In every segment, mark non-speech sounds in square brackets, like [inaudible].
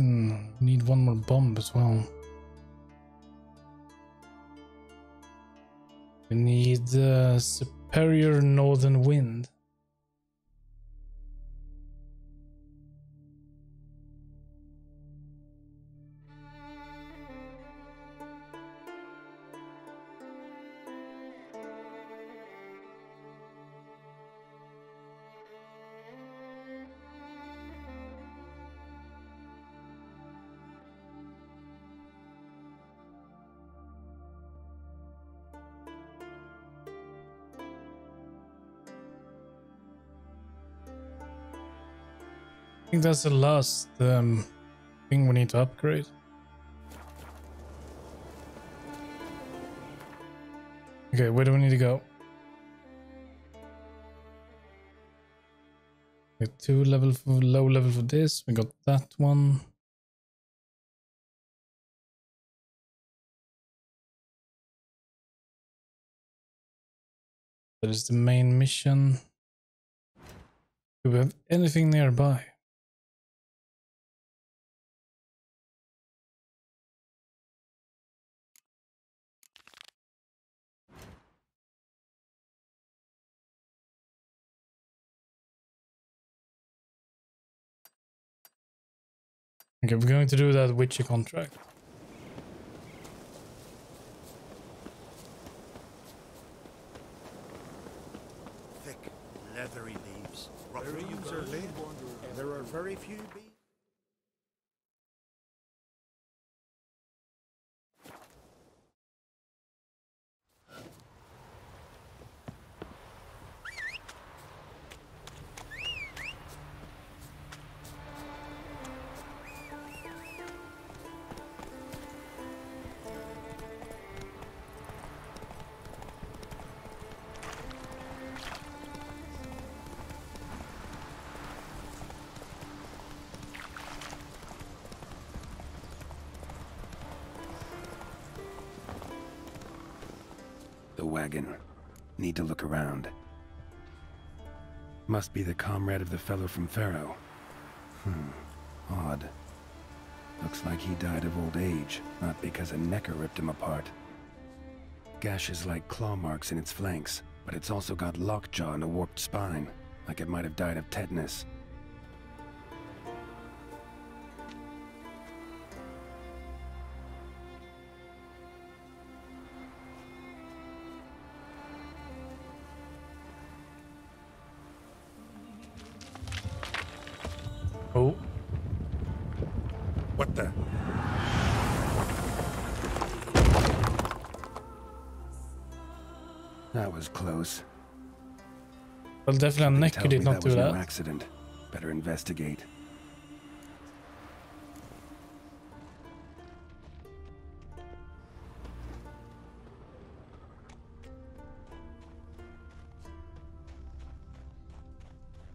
and need one more bomb as well. We need uh, superior northern wind. Think that's the last um, thing we need to upgrade. Okay, where do we need to go? We got two level for low level for this. We got that one. That is the main mission. Do we have anything nearby? Okay, we're going to do that Witcher contract. Around. Must be the comrade of the fellow from Faroe. Hmm. Odd. Looks like he died of old age, not because a nekker ripped him apart. Gashes like claw marks in its flanks, but it's also got lockjaw and a warped spine, like it might have died of tetanus. Well, definitely Nekker did not that do was that. no accident. Better investigate.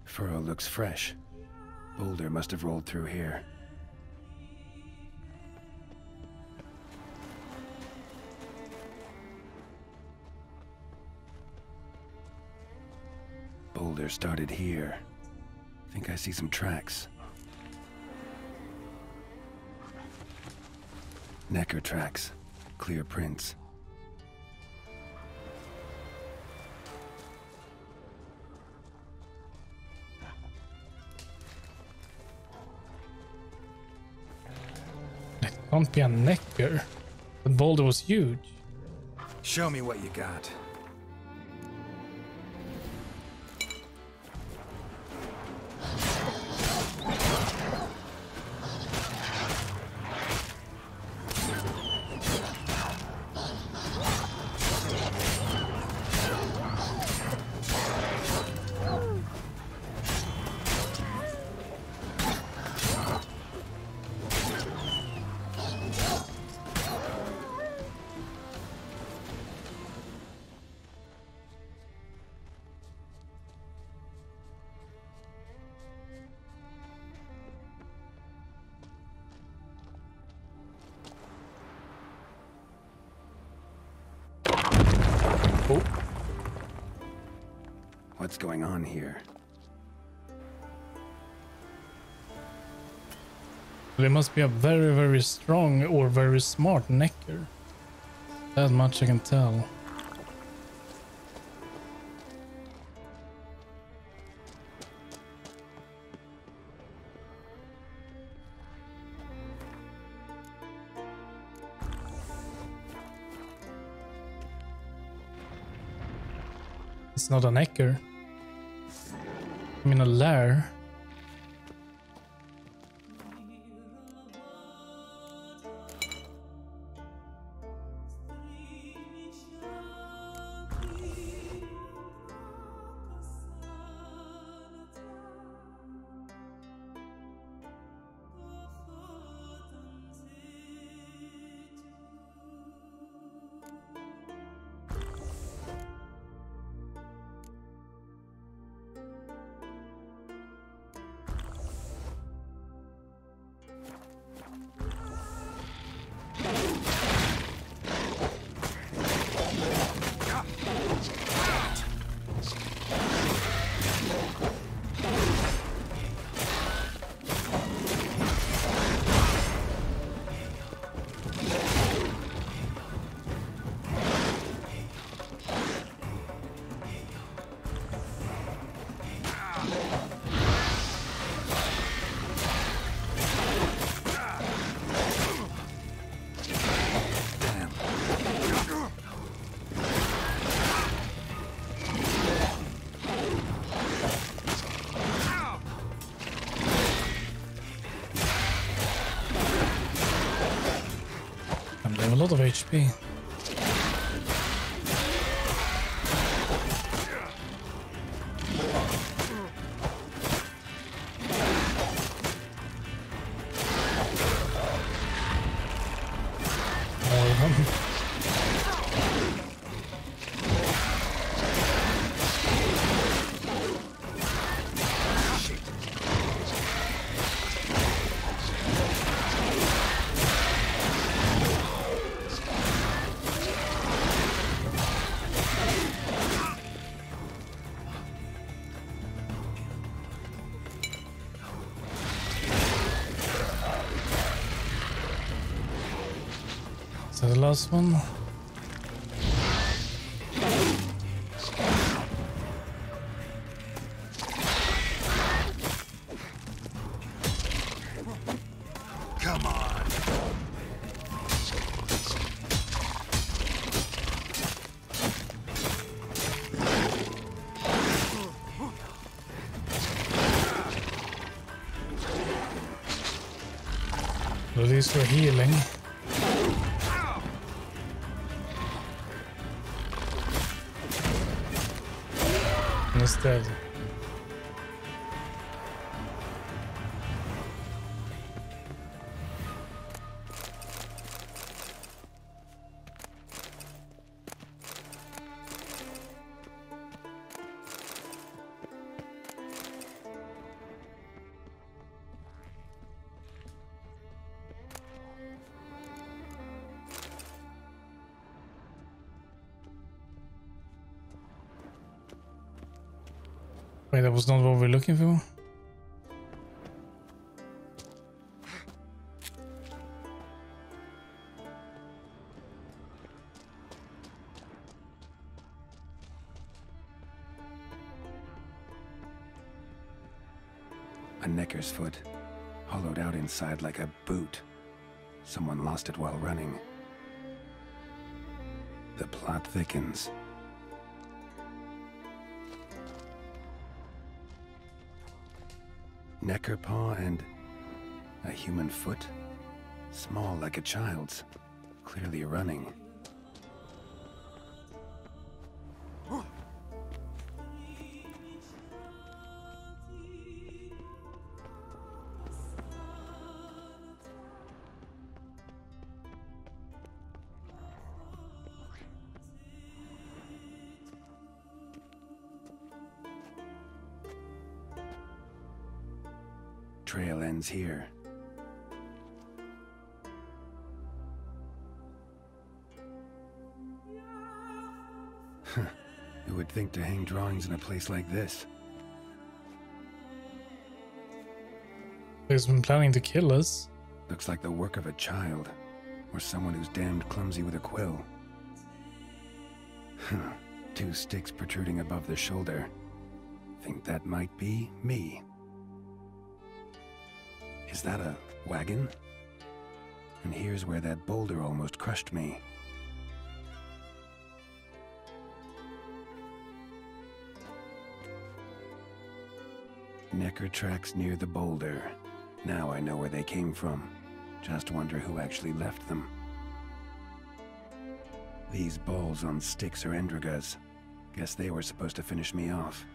Furrow looks fresh. Boulder must have rolled through here. Boulder started here. Think I see some tracks. Nekker tracks. Clear prints. It can't be a Nekker. The boulder was huge. Show me what you got. They must be a very, very strong or very smart nekker. That much I can tell. It's not a nekker. I mean a lair. Lot of HP. That the last one? Come on. At least for healing. And was not what we're looking for? A nekker's foot, hollowed out inside like a boot. Someone lost it while running. The plot thickens. Nekker paw and a human foot? Small like a child's. Clearly running. In a place like this? He's been planning to kill us. Looks like the work of a child, or someone who's damned clumsy with a quill. Two sticks protruding above the shoulder. Think that might be me. Is that a wagon? And here's where that boulder almost crushed me. Nekker tracks near the boulder. Now I know where they came from. Just wonder who actually left them. These balls on sticks are Endregas. Guess they were supposed to finish me off.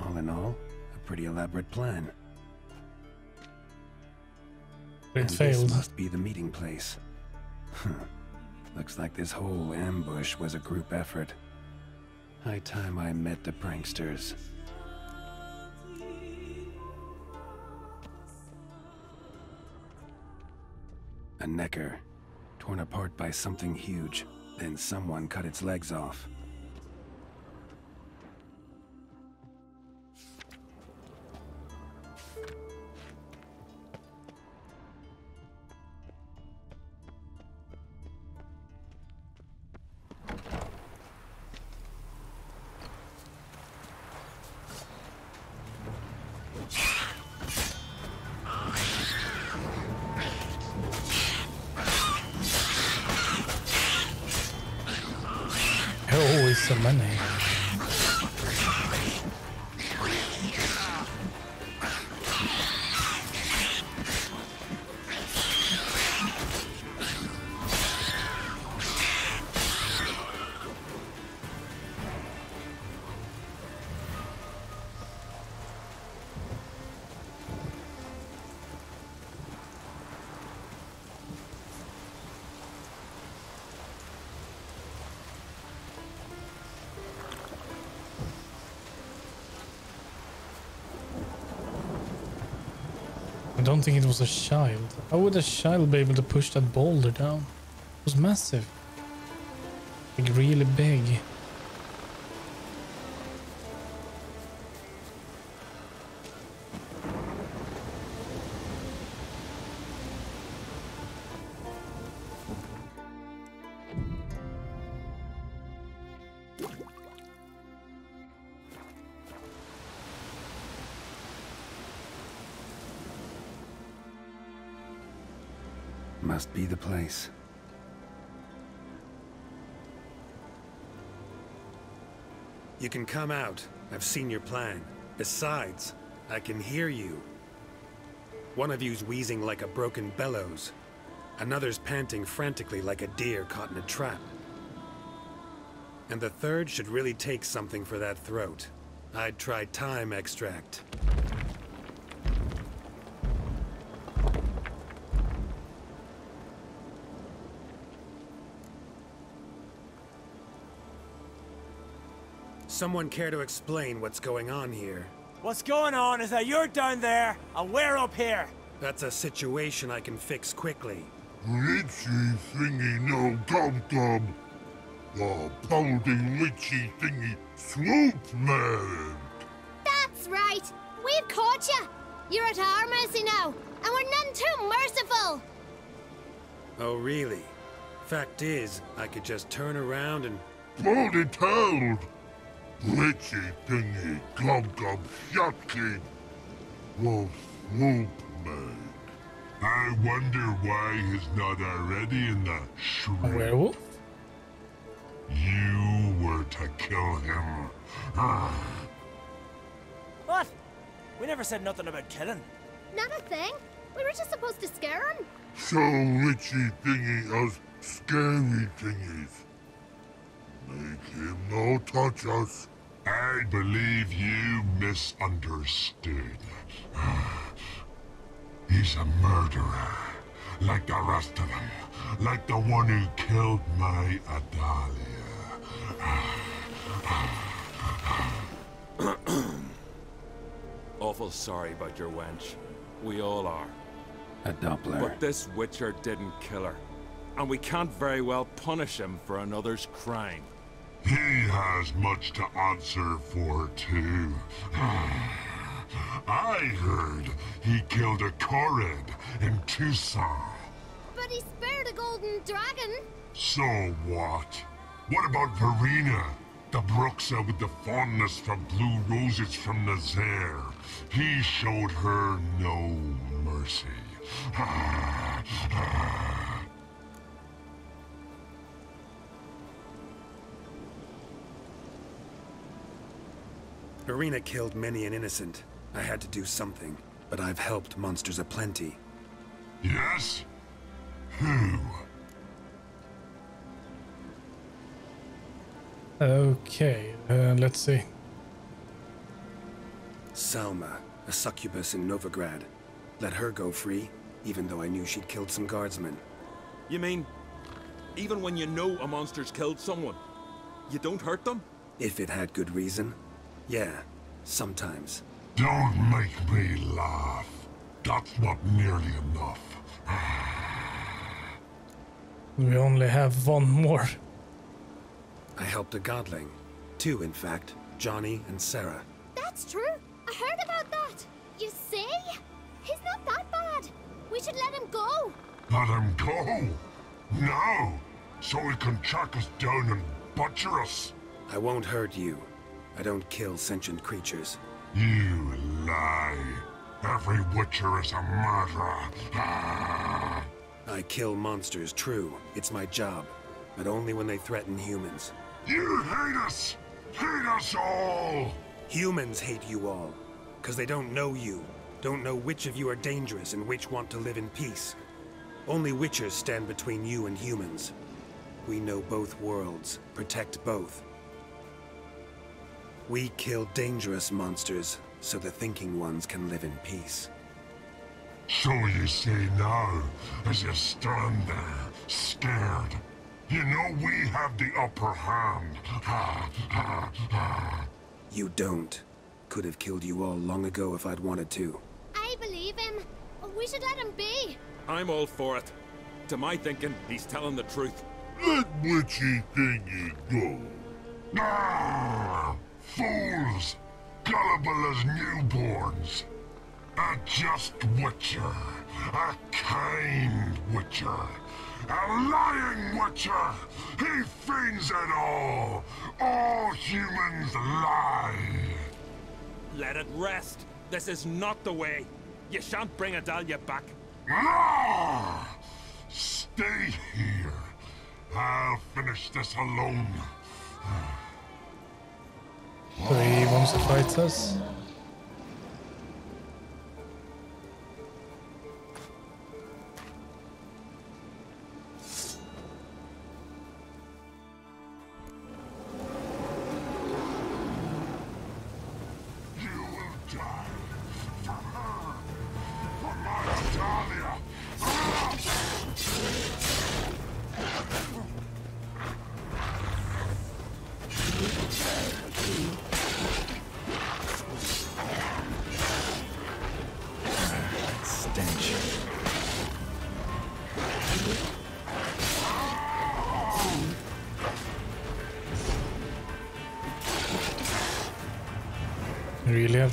All in all, a pretty elaborate plan. It and failed. This must be the meeting place. Huh. Looks like this whole ambush was a group effort. High time I met the pranksters. A nekker, torn apart by something huge. Then someone cut its legs off. Oh, it's don't think it was a child. How would a child be able to push that boulder down? It was massive. Like really big. Must be the place. You can come out. I've seen your plan. Besides, I can hear you. One of you's wheezing like a broken bellows. Another's panting frantically like a deer caught in a trap. And the third should really take something for that throat. I'd try thyme extract. Someone care to explain what's going on here? What's going on is that you're down there and we're up here. That's a situation I can fix quickly. Litchy thingy no dum dum. The pounding litchy thingy swoop man. That's right. We've caught you. You're at our mercy now, and we're none too merciful. Oh, really? Fact is, I could just turn around and... Bloody told. Litchy thingy glum glum shotkin. Wolf swoop man. I wonder why he's not already in the A shrimp. werewolf? You were to kill him. Ah. What? We never said nothing about killing. Not a thing. We were just supposed to scare him. So Richie thingy us scary thingies. Make him no touch us. I believe you misunderstood. [sighs] He's a murderer, like the rest of them. Like the one who killed my Adalia. [coughs] Awful sorry about your wench. We all are. A Doppler. But this Witcher didn't kill her. And we can't very well punish him for another's crime. He has much to answer for, too. [sighs] I heard he killed a Korred in Tucson. But he spared a golden dragon. So what? What about Verena? The Bruxa with the fondness for blue roses from Nazaire. He showed her no mercy. [sighs] [sighs] Verena killed many an innocent. I had to do something, but I've helped monsters aplenty. yes? Who? Okay, uh, let's see. Salma, a succubus in Novigrad. Let her go free, even though I knew she'd killed some guardsmen. You mean, even when you know a monster's killed someone, you don't hurt them? If it had good reason. Yeah, sometimes. Don't make me laugh. That's not nearly enough. [sighs] We only have one more. I helped a godling. Two, in fact. Johnny and Sarah. That's true. I heard about that. You see? He's not that bad. We should let him go. Let him go? No! So he can track us down and butcher us. I won't hurt you. I don't kill sentient creatures. You lie. Every Witcher is a murderer. Ah. I kill monsters, true. It's my job. But only when they threaten humans. You hate us! Hate us all! Humans hate you all. Because they don't know you. Don't know which of you are dangerous and which want to live in peace. Only Witchers stand between you and humans. We know both worlds, protect both. We kill dangerous monsters, so the thinking ones can live in peace. So you say now, as you stand there, scared. You know we have the upper hand. Ha, ha, ha. You don't. Could have killed you all long ago if I'd wanted to. I believe him. We should let him be. I'm all for it. To my thinking, he's telling the truth. Let witchy thingy go. Ah, fools! Gullible as newborns. A just witcher. A kind witcher. A lying witcher. He feigns it all. All humans lie. Let it rest. This is not the way. You shan't bring Adalia back. Ah! Stay here. I'll finish this alone. So he wants to fight us.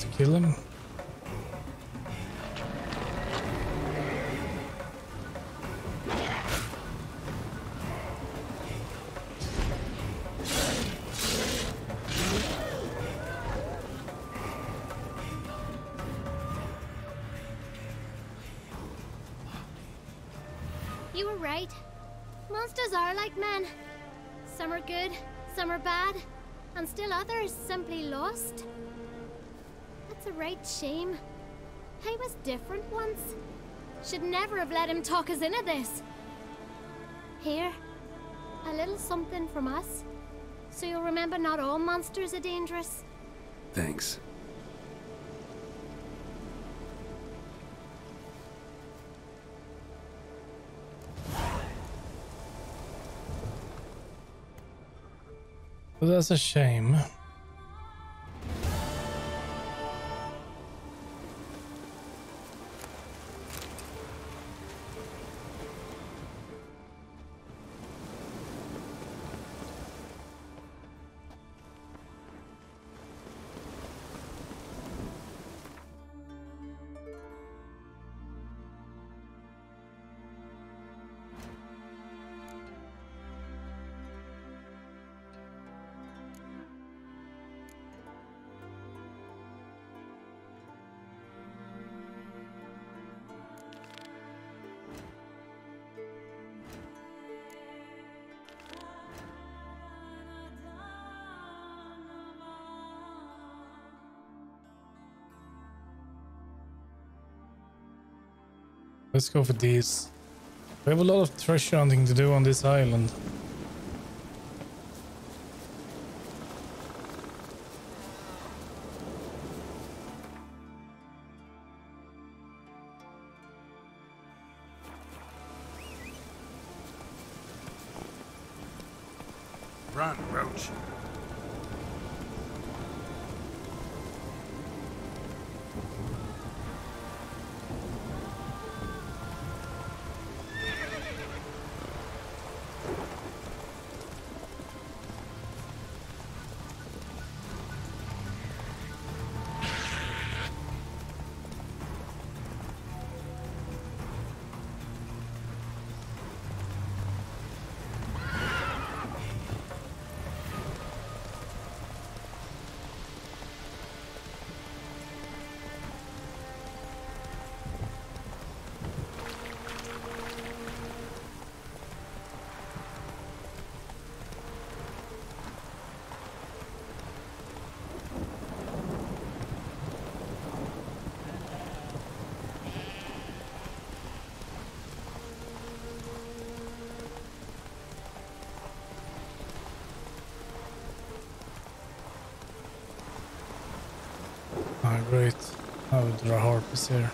To kill him? You were right. Monsters are like men. Some are good, some are bad, and still others simply lost. That's a right shame. I was different once. Should never have let him talk us into this. Here, a little something from us. So you'll remember not all monsters are dangerous. Thanks. Well, that's a shame. Let's go for these. We have a lot of treasure hunting to do on this island. Great. Oh, there are harpies here.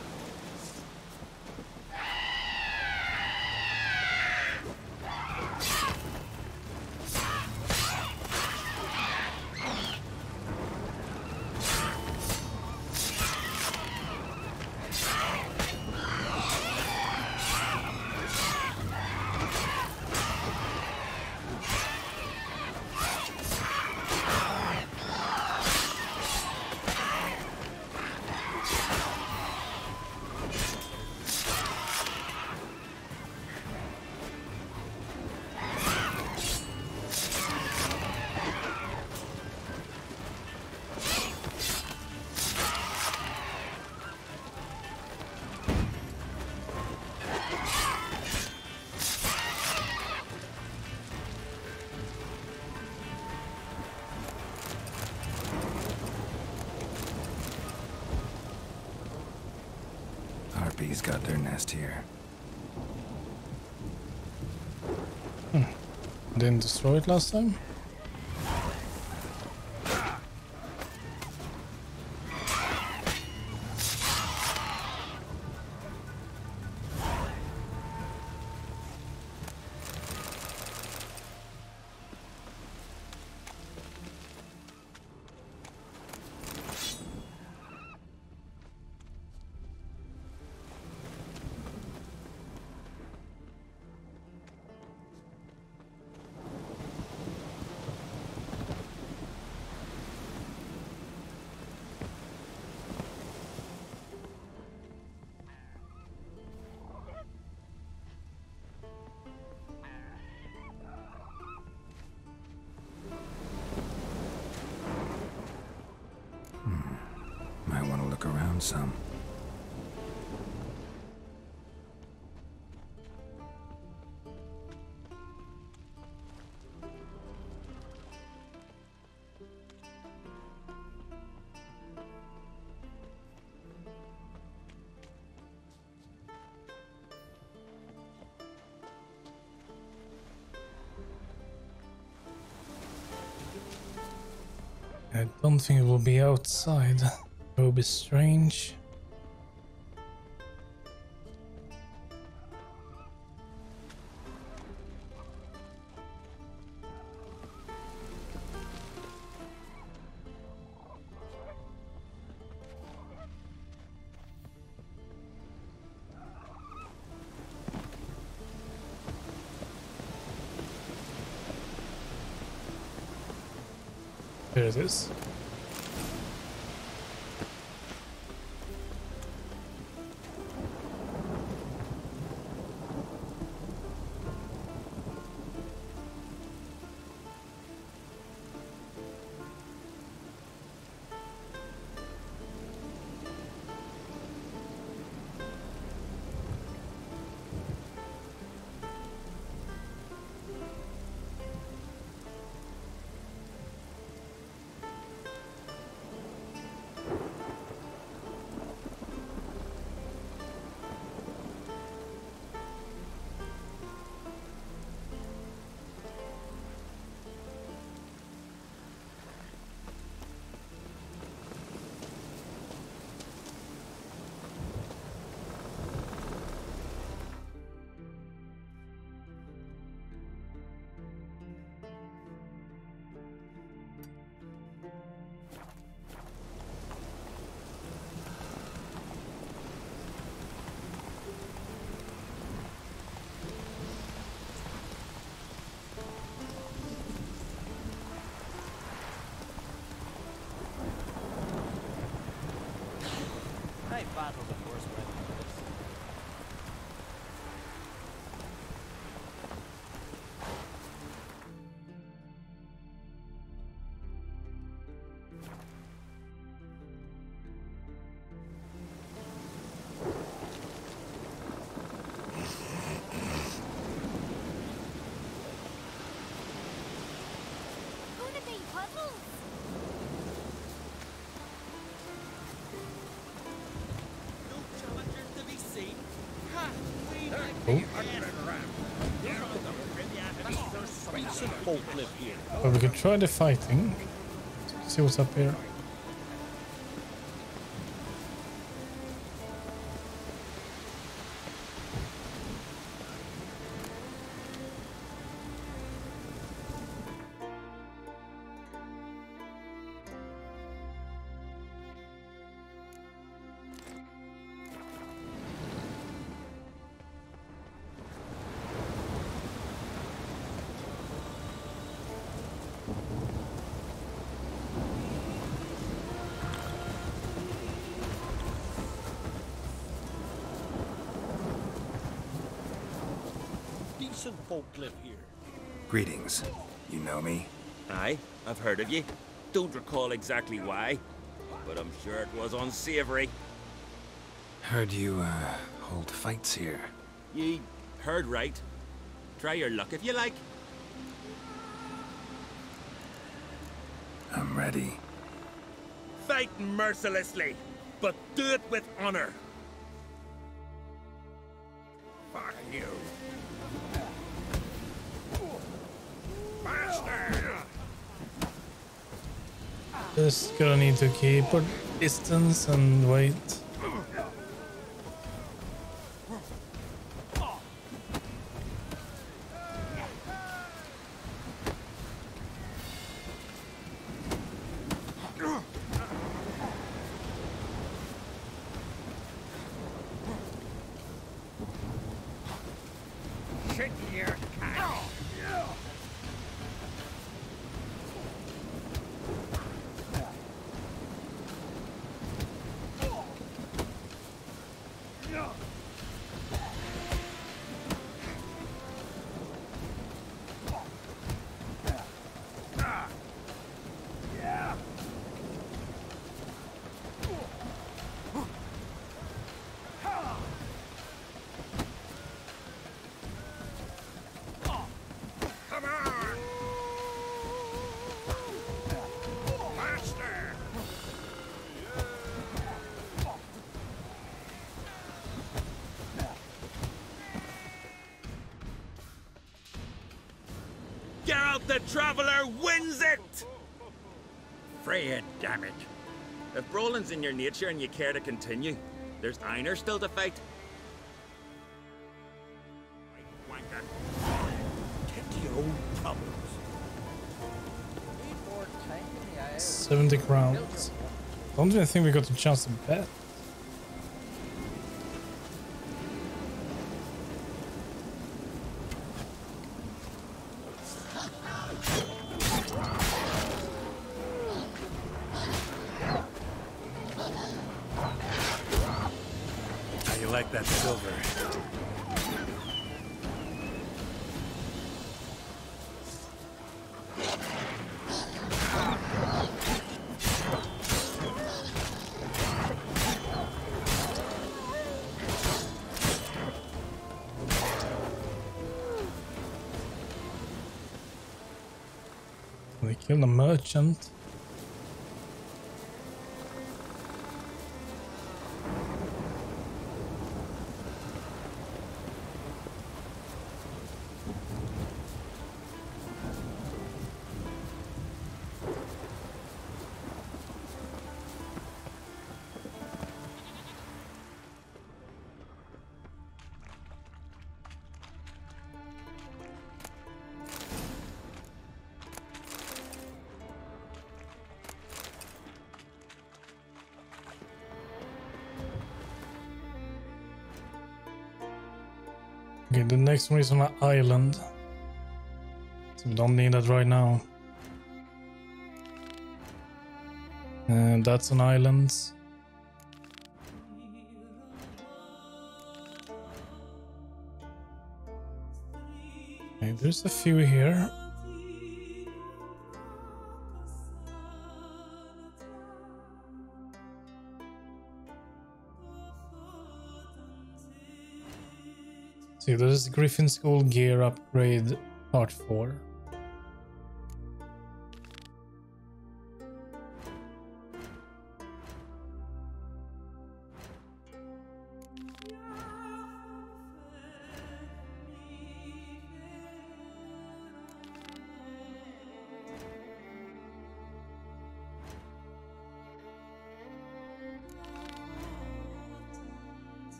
Harpies got their nest here. Hmm. Didn't destroy it last time? Some. I don't think it will be outside. [laughs] It will be strange. There it is. Well, we could try the fighting. See what's up here. Decent folk live here. Greetings. You know me? Aye, I've heard of ye. Don't recall exactly why, but I'm sure it was unsavory. Heard you, uh, hold fights here. Ye heard right. Try your luck if you like. I'm ready. Fight mercilessly, but do it with honor. Fuck you. Just gonna need to keep distance and wait. Geralt the Traveler wins it! Freya, damn it. If Brolin's in your nature and you care to continue, there's Einar still to fight. Wanker. Tend to your own problems. 70 crowns. Don't even think we got a chance to bet. Killed a merchant. Okay, the next one is on an island. So we don't need that right now. And that's an island. Okay, there's a few here. see, there's Griffin School Gear Upgrade Part 4.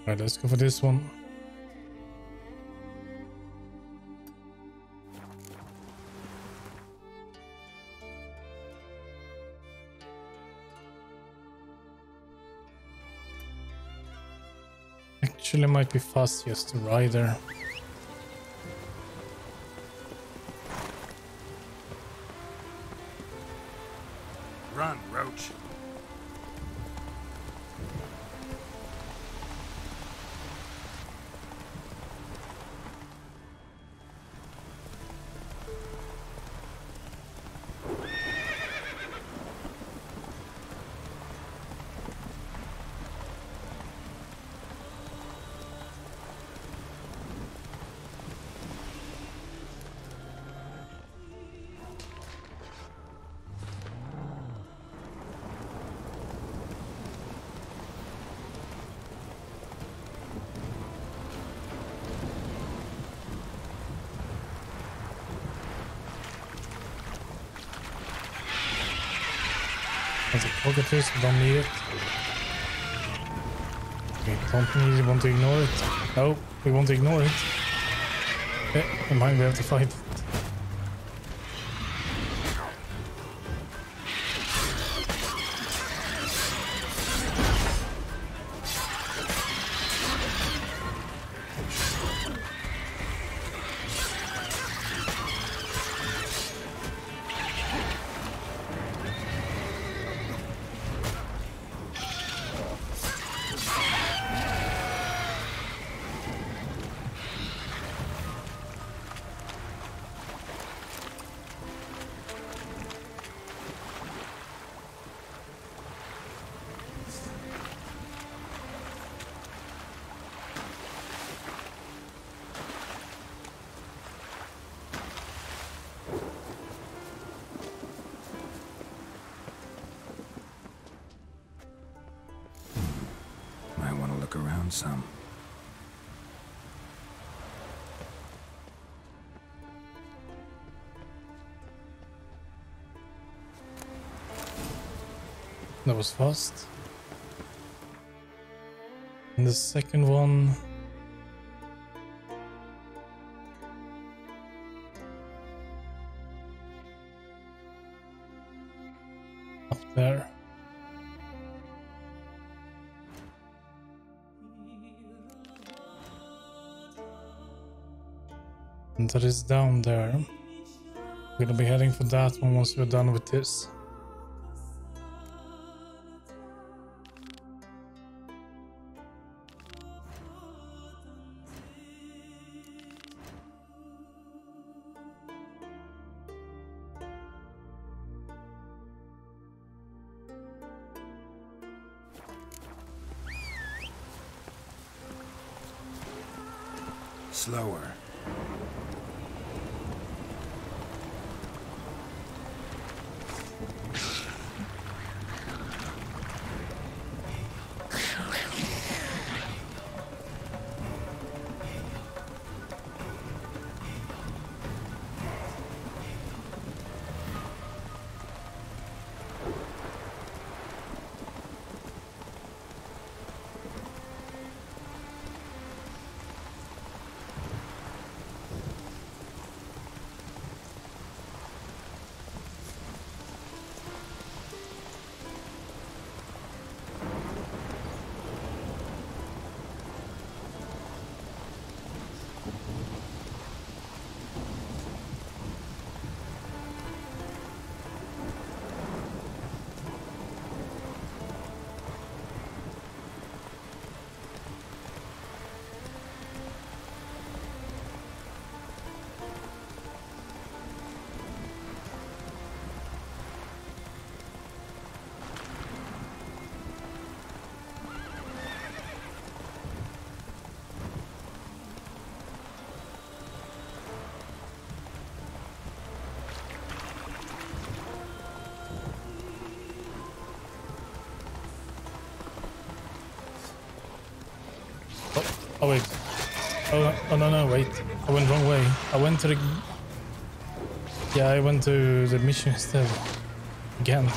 Alright, let's go for this one. Might be fastest to ride there. As a focus, we don't need it. We don't need it, want to ignore it. No, we want to ignore it. Yeah, never mind, we have to fight some. That was fast. And the second one. That is down there. We're gonna be heading for that one once we're done with this. Slower. Oh wait. Oh, oh no no wait. I went wrong way. I went to the. Yeah, I went to the mission instead. Again.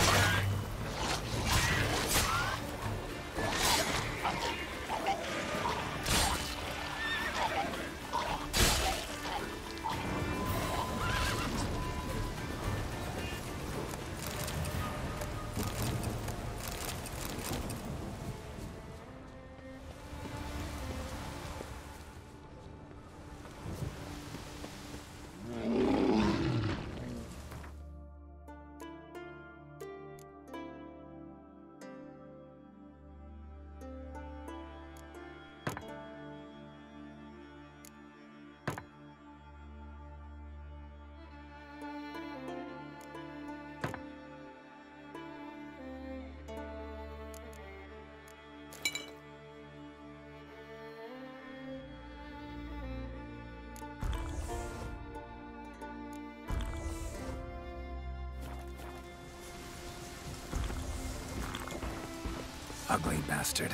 Ugly bastard.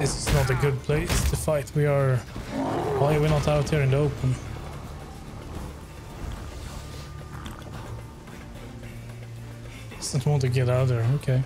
This is not a good place to fight. We are... Why are we not out here in the open? Doesn't want to get out there, okay.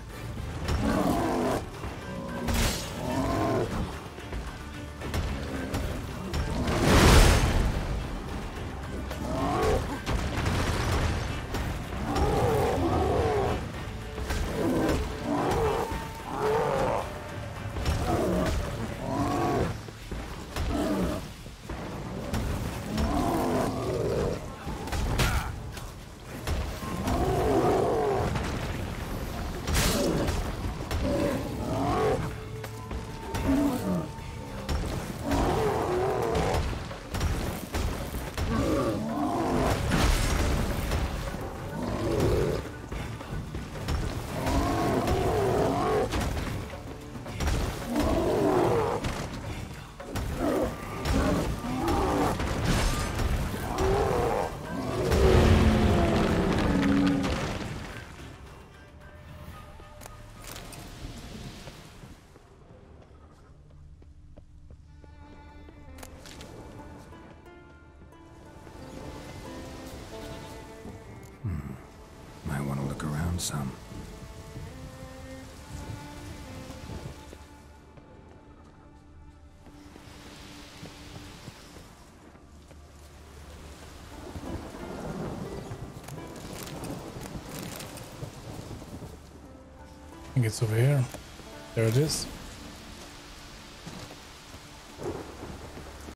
Think it's over here. There it is.